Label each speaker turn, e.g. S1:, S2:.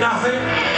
S1: nothing.